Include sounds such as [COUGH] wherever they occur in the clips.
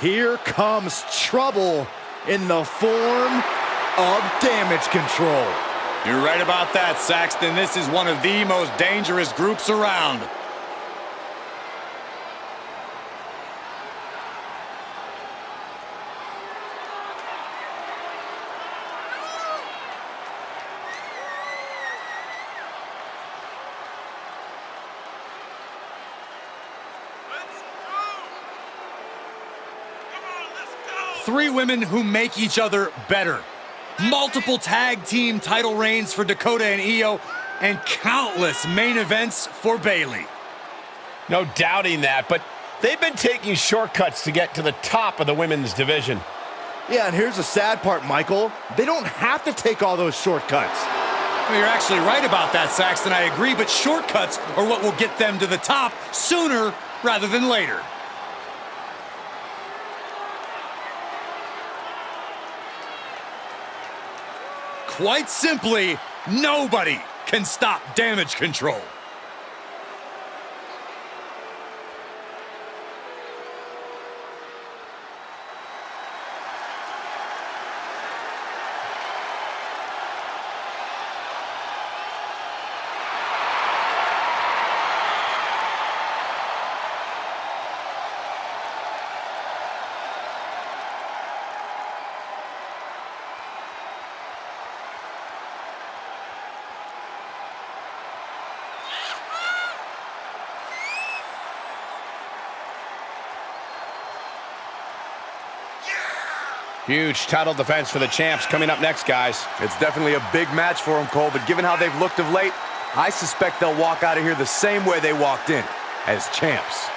Here comes trouble in the form of damage control. You're right about that, Saxton. This is one of the most dangerous groups around. Three women who make each other better. Multiple tag team title reigns for Dakota and Io, and countless main events for Bayley. No doubting that, but they've been taking shortcuts to get to the top of the women's division. Yeah, and here's the sad part, Michael. They don't have to take all those shortcuts. Well, you're actually right about that, Saxton. I agree, but shortcuts are what will get them to the top sooner rather than later. Quite simply, nobody can stop damage control. Huge title defense for the champs coming up next, guys. It's definitely a big match for them, Cole, but given how they've looked of late, I suspect they'll walk out of here the same way they walked in, as champs.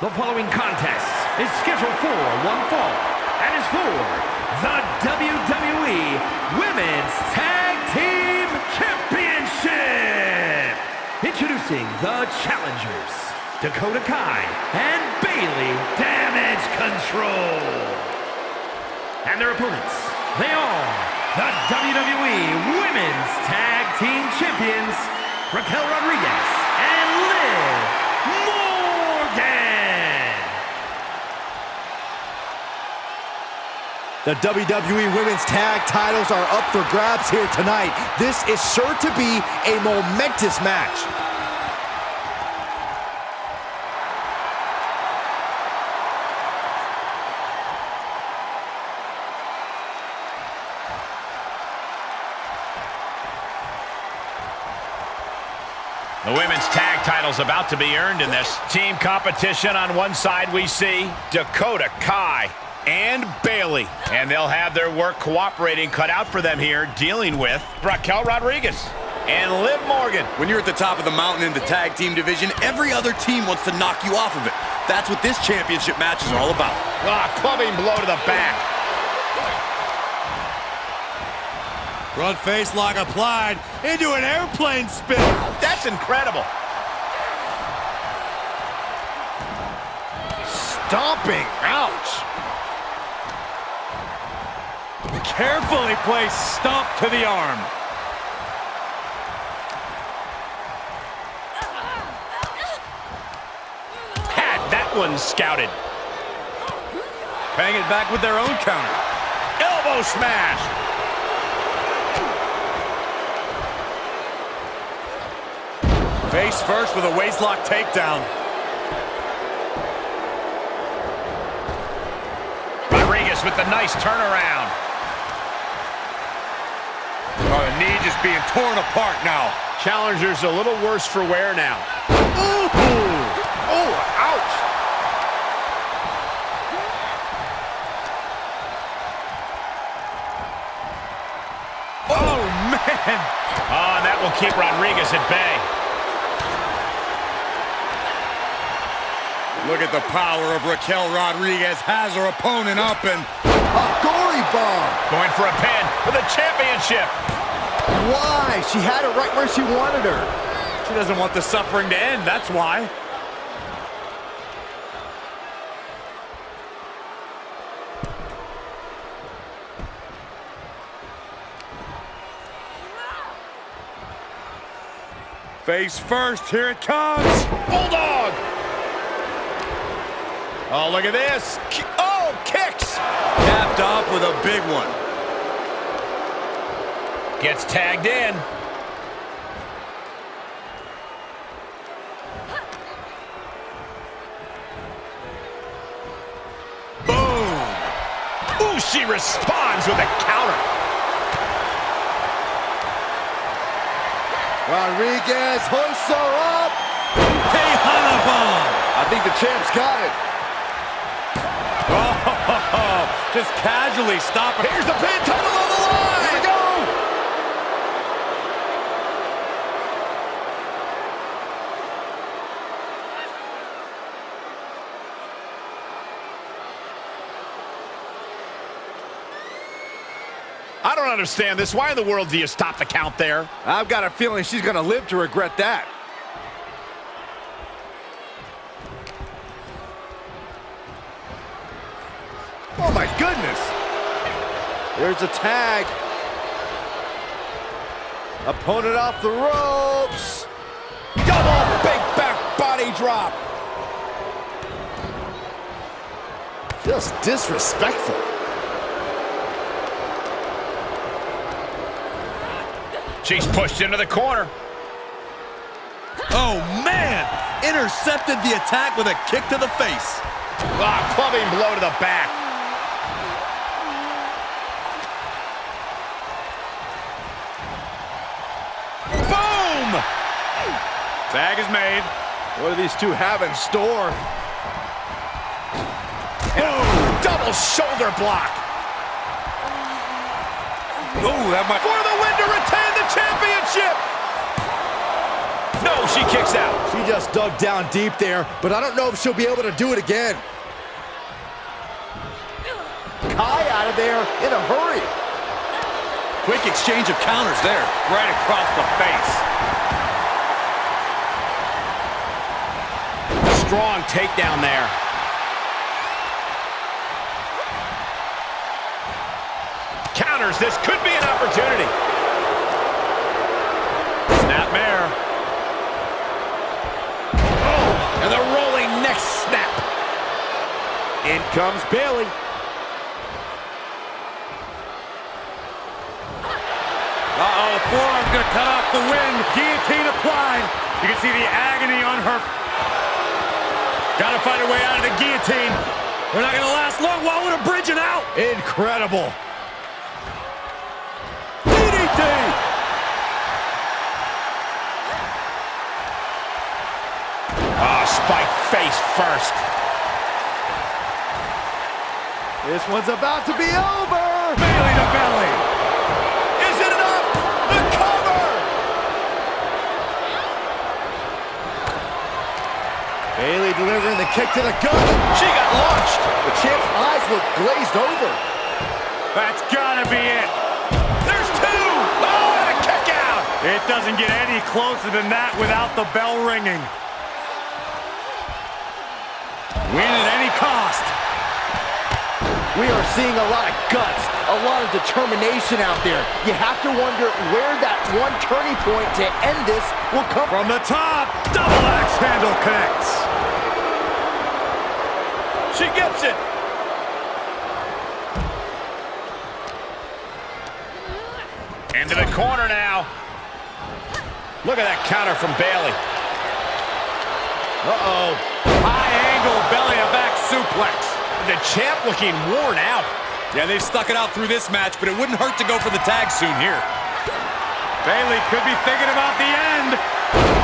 The following contest is scheduled for one fall and is for the WWE Women's Tag Team Championship. Introducing the challengers, Dakota Kai and Bayley Damage Control. And their opponents, they are the WWE Women's Tag Team Champions, Raquel Rodriguez and Liv Morgan. The WWE Women's Tag titles are up for grabs here tonight. This is sure to be a momentous match. The women's tag title's about to be earned in this. Team competition on one side we see Dakota Kai and Bayley. And they'll have their work cooperating cut out for them here, dealing with Raquel Rodriguez and Liv Morgan. When you're at the top of the mountain in the tag team division, every other team wants to knock you off of it. That's what this championship match is all about. Ah, clubbing blow to the back. Front face lock applied into an airplane spin. That's incredible. Stomping. Ouch. Carefully placed stomp to the arm. Had that one scouted. Paying it back with their own counter. Elbow smash. Face first with a waistlock takedown. Rodriguez with the nice turnaround. Oh, the knee just being torn apart now. Challenger's a little worse for wear now. Ooh. Oh, ouch. Oh, man. Oh, and that will keep Rodriguez at bay. Look at the power of Raquel Rodriguez. Has her opponent up and... A gory bomb. Going for a pin for the championship. Why? She had it right where she wanted her. She doesn't want the suffering to end, that's why. Face first, here it comes. Bulldog. Oh, look at this. Oh, kicks. Capped off with a big one. Gets tagged in. Boom. Ooh, she responds with a counter. Rodriguez hoists her up. Tejana bomb. I think the champ's got it. Oh, [LAUGHS] just casually stop it. Here's the pin title on the line. Here we go. I don't understand this. Why in the world do you stop the count there? I've got a feeling she's going to live to regret that. Oh, my goodness. There's a tag. Opponent off the ropes. Double big back body drop. Just disrespectful. She's pushed into the corner. Oh, man! Intercepted the attack with a kick to the face. Ah, clubbing blow to the back. Boom! Tag is made. What do these two have in store? Boom! Double shoulder block. Ooh, that might... For the win to retain the championship! No, she kicks out. She just dug down deep there, but I don't know if she'll be able to do it again. Kai out of there in a hurry. Quick exchange of counters there, right across the face. Strong takedown there. Counters. This could be an opportunity. Snapmare. Oh, and the rolling neck snap. In comes Bayley. Uh-oh, forearm's gonna cut off the wind. Guillotine applied. You can see the agony on her. Gotta find a way out of the guillotine. We're not gonna last long. Why would a bridging out? Incredible. Face first. This one's about to be over. Bayley to belly. Is it enough? The cover! Bayley delivering the kick to the gut. She got launched. The champ's eyes look glazed over. That's gotta be it. There's two. Oh, and a kick out. It doesn't get any closer than that without the bell ringing. Win at any cost. We are seeing a lot of guts, a lot of determination out there. You have to wonder where that one turning point to end this will come from. From the top, double axe handle connects. She gets it. Into the corner now. Look at that counter from Bayley. Uh-oh. High belly to back suplex. The champ looking worn out. Yeah, they've stuck it out through this match, but it wouldn't hurt to go for the tag soon here. Bayley could be thinking about the end.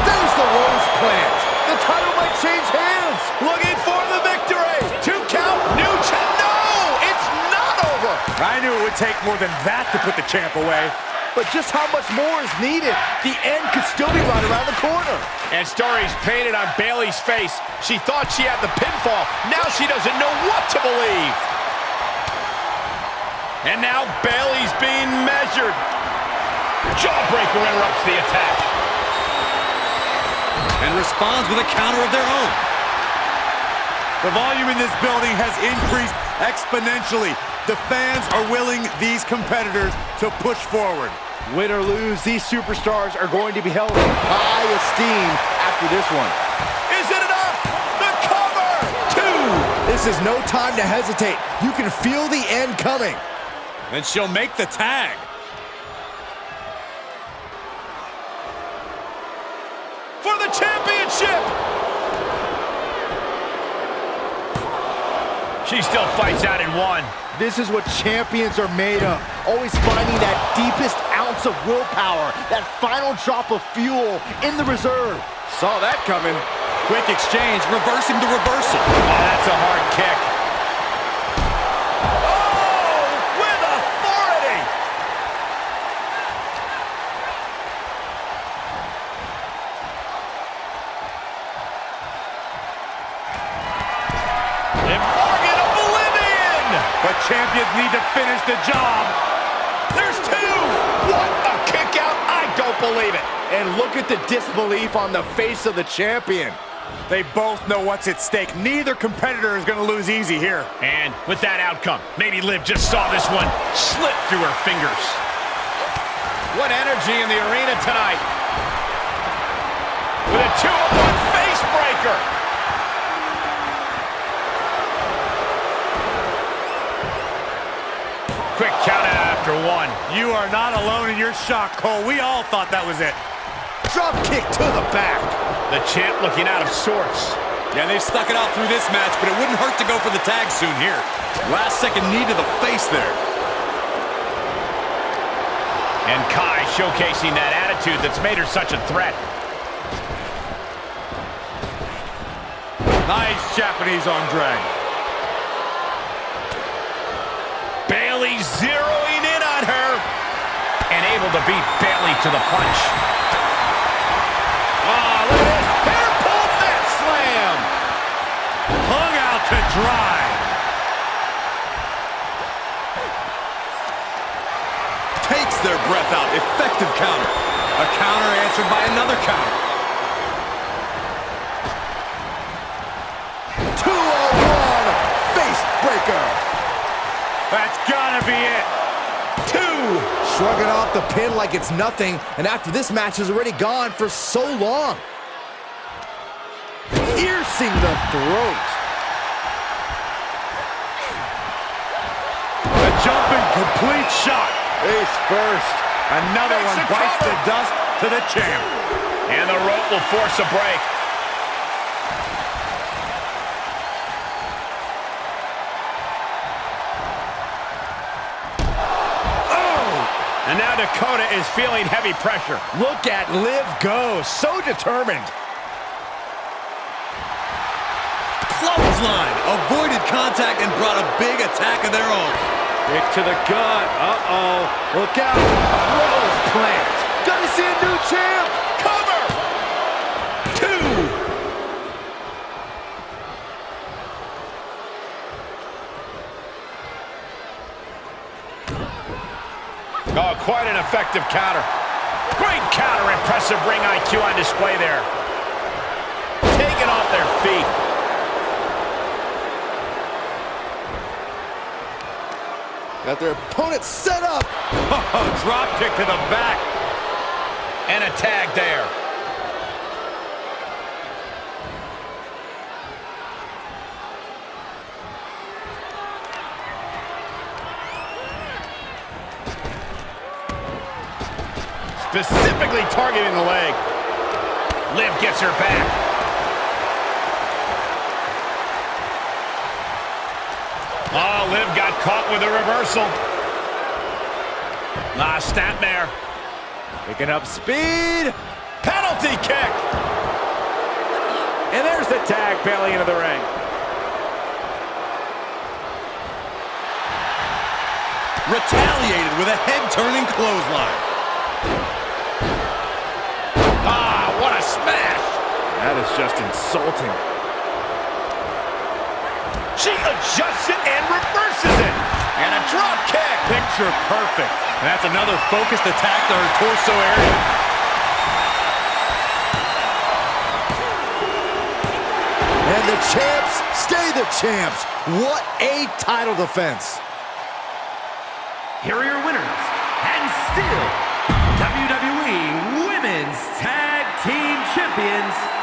There's the rose plant. The title might change hands. Looking for the victory. Two count. New champ. No, it's not over. I knew it would take more than that to put the champ away. But just how much more is needed? The end could still be right around the corner. And stories painted on Bayley's face. She thought she had the pinfall. Now she doesn't know what to believe. And now Bayley's being measured. Jawbreaker interrupts the attack. And responds with a counter of their own. The volume in this building has increased exponentially. The fans are willing these competitors to push forward. Win or lose, these superstars are going to be held in high esteem after this one. Is it enough? The cover! Two! This is no time to hesitate. You can feel the end coming. And she'll make the tag. For the championship! She still fights out in one. This is what champions are made of. Always finding that deepest ounce of willpower, that final drop of fuel in the reserve. Saw that coming. Quick exchange, reversing the reversal. Oh, that's a hard kick. Champions need to finish the job. There's two! What a kick out! I don't believe it! And look at the disbelief on the face of the champion. They both know what's at stake. Neither competitor is going to lose easy here. And with that outcome, maybe Liv just saw this one slip through her fingers. What energy in the arena tonight. With a two-on-one face breaker. Quick count out after one. You are not alone in your shock, Cole. We all thought that was it. Drop kick to the back. The champ looking out of sorts. Yeah, they've stuck it out through this match, but it wouldn't hurt to go for the tag soon here. Last second knee to the face there. And Kai showcasing that attitude that's made her such a threat. Nice Japanese arm drag. Bayley zeroing in on her. And able to beat Bayley to the punch. Oh, look at this. Pulled that slam. Hung out to dry. Takes their breath out. Effective counter. A counter answered by another counter. That's gotta be it. Two. Shrugging off the pin like it's nothing. And after this match is already gone for so long. Piercing the throat. A jumping complete shot. Ace first. Another Makes one bites cover. the dust to the champ. And the rope will force a break. And now Dakota is feeling heavy pressure. Look at Liv go. So determined. Clothesline. Avoided contact and brought a big attack of their own. Kick to the gut. Uh-oh. Look out. Rose plant. Gonna see a new champ. Cover! Two! Oh, quite an effective counter. Great counter, impressive ring IQ on display there. Taken off their feet. Got their opponent set up. Oh, [LAUGHS] drop kick to the back. And a tag there. Specifically targeting the leg. Liv gets her back. Oh, Liv got caught with a reversal. Ah, snapmare. Picking up speed. Penalty kick. And there's the tag, Bayley into the ring. Retaliated with a head-turning clothesline. Ah, what a smash! That is just insulting. She adjusts it and reverses it. And a drop kick. Picture perfect. And that's another focused attack to her torso area. And the champs stay the champs. What a title defense. Here are your winners, and still Champions,